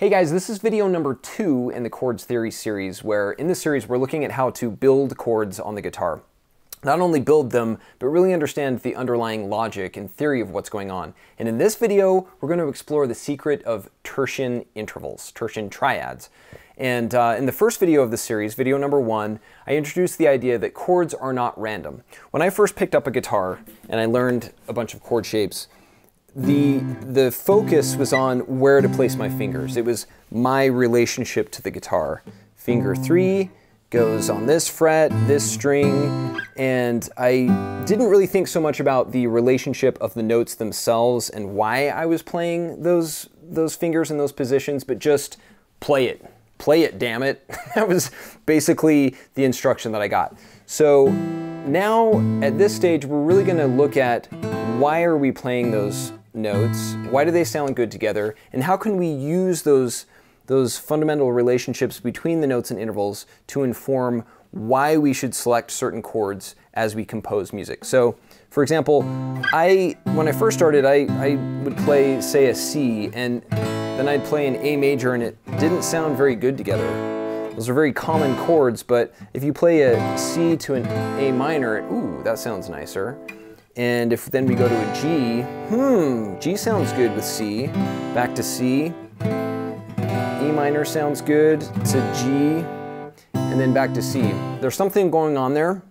Hey guys, this is video number two in the chords theory series, where in this series we're looking at how to build chords on the guitar. Not only build them, but really understand the underlying logic and theory of what's going on. And in this video, we're going to explore the secret of tertian intervals, tertian triads. And uh, in the first video of the series, video number one, I introduced the idea that chords are not random. When I first picked up a guitar and I learned a bunch of chord shapes, the the focus was on where to place my fingers. It was my relationship to the guitar. Finger three goes on this fret, this string, and I didn't really think so much about the relationship of the notes themselves and why I was playing those those fingers in those positions, but just play it. Play it, damn it. that was basically the instruction that I got. So now at this stage, we're really gonna look at why are we playing those notes? Why do they sound good together? And how can we use those, those fundamental relationships between the notes and intervals to inform why we should select certain chords as we compose music? So, for example, I when I first started, I, I would play, say, a C, and then I'd play an A major, and it didn't sound very good together. Those are very common chords, but if you play a C to an A minor, ooh, that sounds nicer. And if then we go to a G, hmm, G sounds good with C. Back to C. E minor sounds good to G. And then back to C. There's something going on there,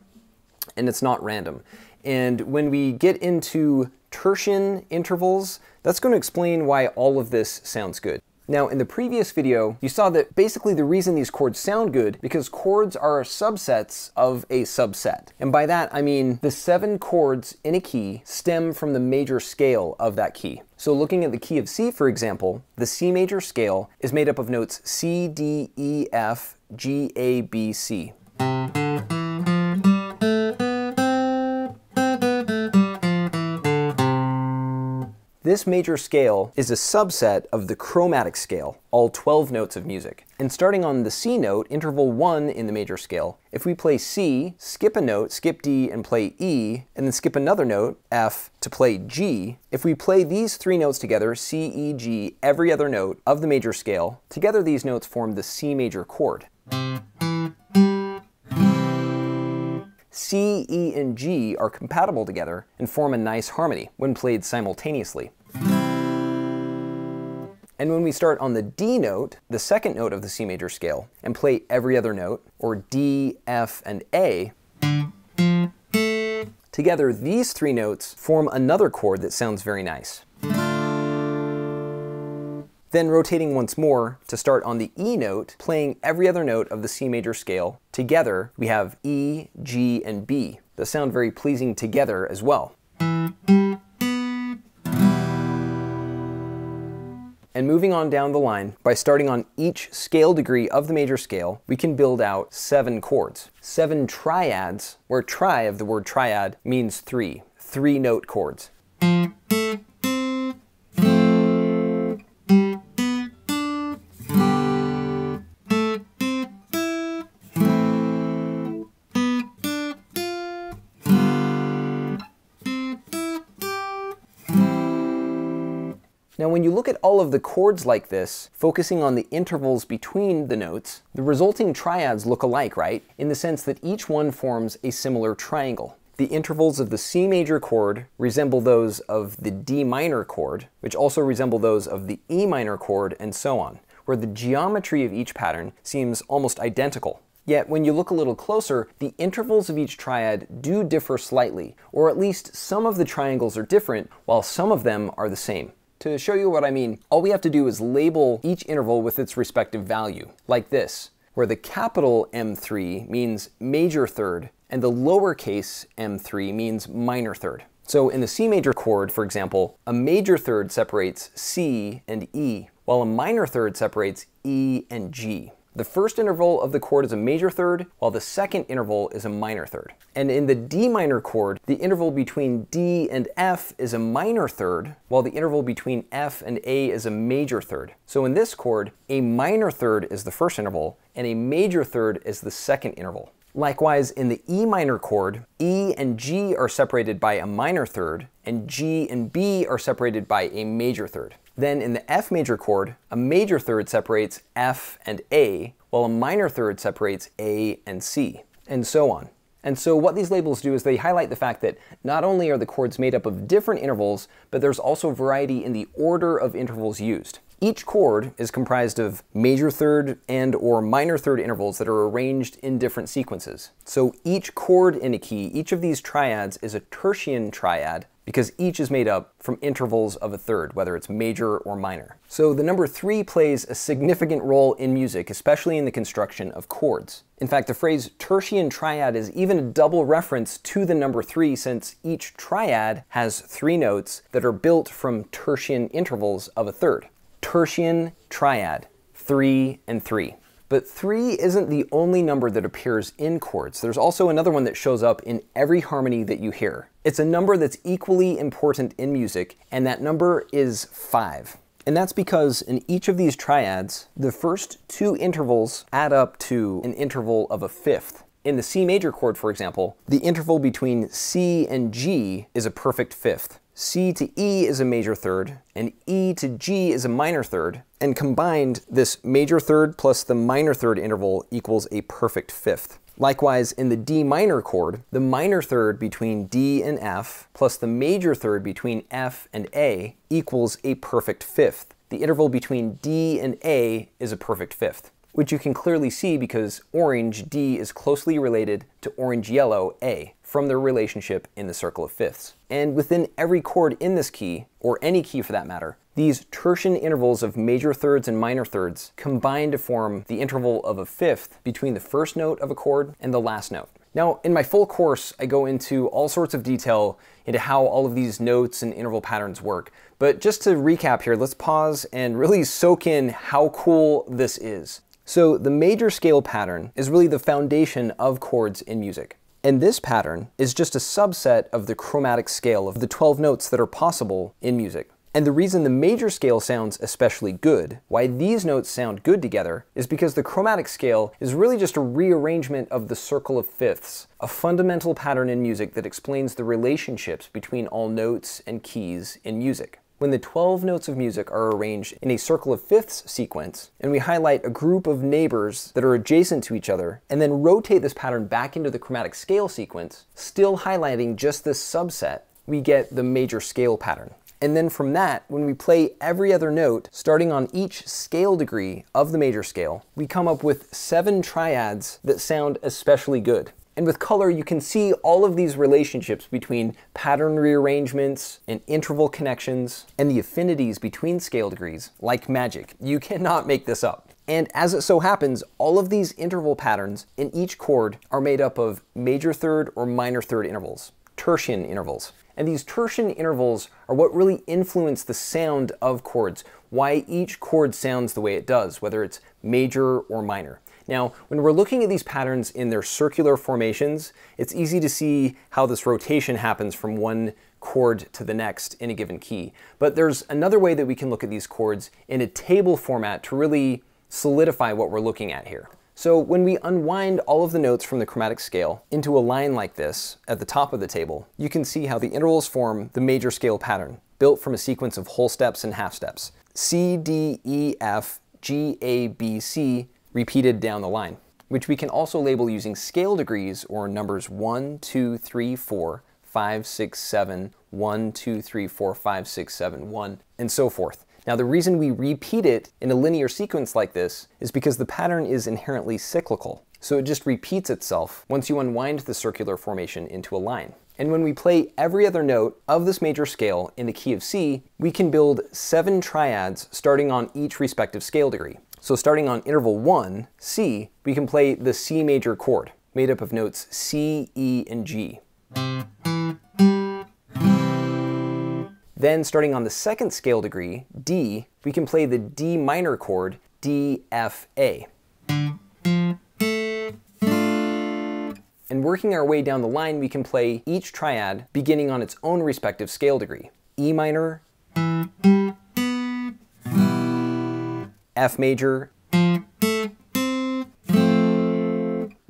and it's not random. And when we get into tertian intervals, that's going to explain why all of this sounds good. Now, in the previous video, you saw that basically the reason these chords sound good because chords are subsets of a subset. And by that, I mean the seven chords in a key stem from the major scale of that key. So looking at the key of C, for example, the C major scale is made up of notes C, D, E, F, G, A, B, C. This major scale is a subset of the chromatic scale, all 12 notes of music. And starting on the C note, interval 1 in the major scale, if we play C, skip a note, skip D, and play E, and then skip another note, F, to play G, if we play these three notes together, C, E, G, every other note of the major scale, together these notes form the C major chord. C, E, and G are compatible together and form a nice harmony when played simultaneously. And when we start on the D note, the second note of the C major scale, and play every other note, or D, F, and A, together these three notes form another chord that sounds very nice. Then rotating once more to start on the E note, playing every other note of the C major scale. Together, we have E, G, and B. that sound very pleasing together as well. And moving on down the line, by starting on each scale degree of the major scale, we can build out seven chords. Seven triads, where tri of the word triad means three, three note chords. Now when you look at all of the chords like this, focusing on the intervals between the notes, the resulting triads look alike, right? In the sense that each one forms a similar triangle. The intervals of the C major chord resemble those of the D minor chord, which also resemble those of the E minor chord, and so on, where the geometry of each pattern seems almost identical. Yet when you look a little closer, the intervals of each triad do differ slightly, or at least some of the triangles are different, while some of them are the same. To show you what I mean, all we have to do is label each interval with its respective value, like this, where the capital M3 means major third, and the lowercase m3 means minor third. So in the C major chord, for example, a major third separates C and E, while a minor third separates E and G. The first interval of the chord is a major third, while the second interval is a minor third. And in the D minor chord, the interval between D and F is a minor third, while the interval between F and A is a major third. So in this chord, a minor third is the first interval, and a major third is the second interval. Likewise, in the E minor chord, E and G are separated by a minor third, and G and B are separated by a major third. Then in the F major chord, a major third separates F and A, while a minor third separates A and C, and so on. And so what these labels do is they highlight the fact that not only are the chords made up of different intervals, but there's also variety in the order of intervals used. Each chord is comprised of major third and or minor third intervals that are arranged in different sequences. So each chord in a key, each of these triads is a tertian triad because each is made up from intervals of a third, whether it's major or minor. So the number three plays a significant role in music, especially in the construction of chords. In fact, the phrase tertian triad is even a double reference to the number three since each triad has three notes that are built from tertian intervals of a third. Tertian triad, three and three. But three isn't the only number that appears in chords. There's also another one that shows up in every harmony that you hear. It's a number that's equally important in music, and that number is five. And that's because in each of these triads, the first two intervals add up to an interval of a fifth. In the C major chord, for example, the interval between C and G is a perfect fifth. C to E is a major third, and E to G is a minor third, and combined, this major third plus the minor third interval equals a perfect fifth. Likewise, in the D minor chord, the minor third between D and F plus the major third between F and A equals a perfect fifth. The interval between D and A is a perfect fifth, which you can clearly see because orange D is closely related to orange yellow A from their relationship in the circle of fifths. And within every chord in this key, or any key for that matter, these tertian intervals of major thirds and minor thirds combine to form the interval of a fifth between the first note of a chord and the last note. Now, in my full course, I go into all sorts of detail into how all of these notes and interval patterns work. But just to recap here, let's pause and really soak in how cool this is. So the major scale pattern is really the foundation of chords in music. And this pattern is just a subset of the chromatic scale of the 12 notes that are possible in music. And the reason the major scale sounds especially good, why these notes sound good together, is because the chromatic scale is really just a rearrangement of the circle of fifths, a fundamental pattern in music that explains the relationships between all notes and keys in music when the 12 notes of music are arranged in a circle of fifths sequence, and we highlight a group of neighbors that are adjacent to each other, and then rotate this pattern back into the chromatic scale sequence, still highlighting just this subset, we get the major scale pattern. And then from that, when we play every other note, starting on each scale degree of the major scale, we come up with seven triads that sound especially good. And with color, you can see all of these relationships between pattern rearrangements and interval connections and the affinities between scale degrees, like magic. You cannot make this up. And as it so happens, all of these interval patterns in each chord are made up of major third or minor third intervals, tertian intervals. And these tertian intervals are what really influence the sound of chords, why each chord sounds the way it does, whether it's major or minor. Now, when we're looking at these patterns in their circular formations, it's easy to see how this rotation happens from one chord to the next in a given key. But there's another way that we can look at these chords in a table format to really solidify what we're looking at here. So when we unwind all of the notes from the chromatic scale into a line like this at the top of the table, you can see how the intervals form the major scale pattern, built from a sequence of whole steps and half steps. C, D, E, F, G, A, B, C, repeated down the line, which we can also label using scale degrees or numbers 1, 2, 3, 4, 5, 6, 7, 1, 2, 3, 4, 5, 6, 7, 1, and so forth. Now the reason we repeat it in a linear sequence like this is because the pattern is inherently cyclical. So it just repeats itself once you unwind the circular formation into a line. And when we play every other note of this major scale in the key of C, we can build seven triads starting on each respective scale degree. So starting on interval 1, C, we can play the C major chord, made up of notes C, E, and G. Then starting on the second scale degree, D, we can play the D minor chord, D, F, A. And working our way down the line, we can play each triad beginning on its own respective scale degree. E minor, F major,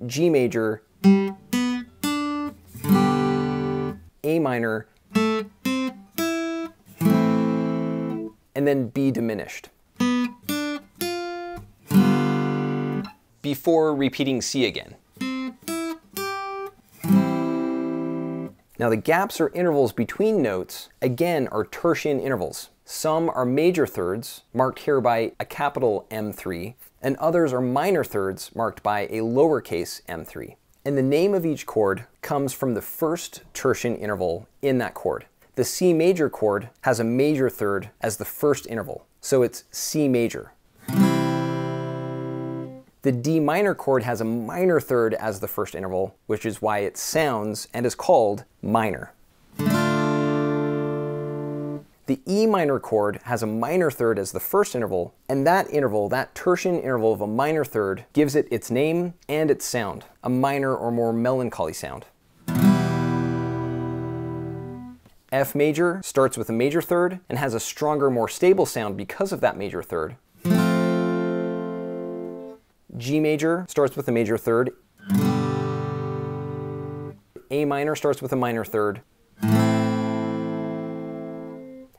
G major, A minor, and then B diminished. Before repeating C again. Now the gaps or intervals between notes, again, are tertian intervals. Some are major thirds, marked here by a capital M3, and others are minor thirds, marked by a lowercase m3. And the name of each chord comes from the first tertian interval in that chord. The C major chord has a major third as the first interval, so it's C major. The D minor chord has a minor third as the first interval, which is why it sounds and is called minor. The E minor chord has a minor third as the first interval, and that interval, that tertian interval of a minor third, gives it its name and its sound, a minor or more melancholy sound. F major starts with a major third and has a stronger, more stable sound because of that major third. G major starts with a major third. A minor starts with a minor third.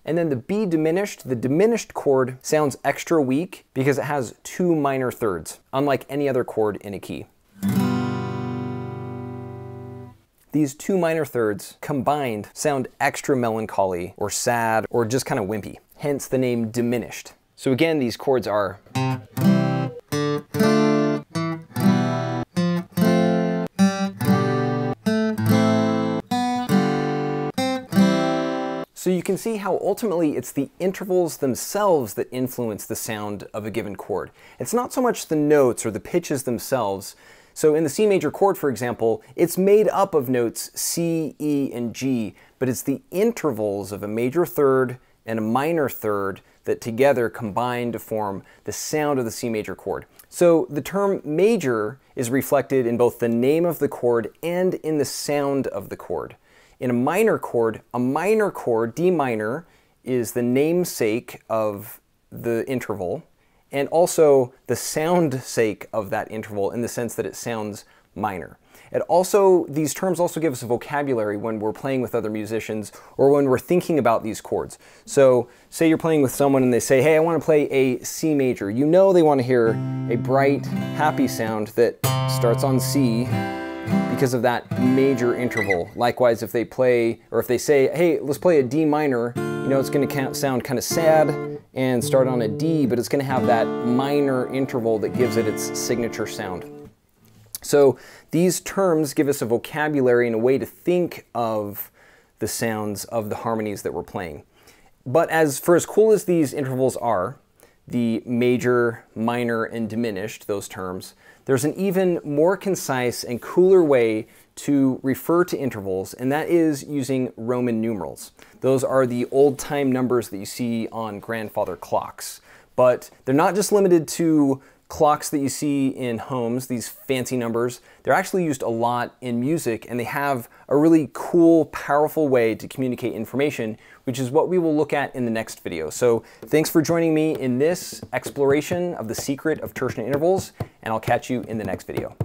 And then the B diminished, the diminished chord sounds extra weak because it has two minor thirds, unlike any other chord in a key. These two minor thirds combined sound extra melancholy or sad or just kind of wimpy, hence the name diminished. So again, these chords are So you can see how ultimately it's the intervals themselves that influence the sound of a given chord. It's not so much the notes or the pitches themselves. So in the C major chord, for example, it's made up of notes C, E, and G, but it's the intervals of a major third and a minor third that together combine to form the sound of the C major chord. So the term major is reflected in both the name of the chord and in the sound of the chord. In a minor chord, a minor chord, D minor, is the namesake of the interval and also the sound sake of that interval in the sense that it sounds minor. It also, these terms also give us a vocabulary when we're playing with other musicians or when we're thinking about these chords. So say you're playing with someone and they say, hey, I want to play a C major. You know they want to hear a bright, happy sound that starts on C because of that major interval. Likewise, if they play, or if they say, hey, let's play a D minor, you know, it's gonna sound kind of sad and start on a D, but it's gonna have that minor interval that gives it its signature sound. So these terms give us a vocabulary and a way to think of the sounds of the harmonies that we're playing. But as for as cool as these intervals are, the major, minor, and diminished, those terms, there's an even more concise and cooler way to refer to intervals, and that is using Roman numerals. Those are the old-time numbers that you see on grandfather clocks. But they're not just limited to clocks that you see in homes, these fancy numbers, they're actually used a lot in music and they have a really cool, powerful way to communicate information, which is what we will look at in the next video. So thanks for joining me in this exploration of the secret of tertian intervals, and I'll catch you in the next video.